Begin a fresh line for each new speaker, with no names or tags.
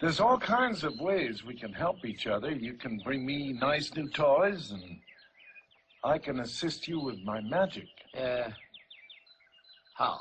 There's all kinds of ways we can help each other. You can bring me nice new toys, and I can assist you with my magic.
Uh, how?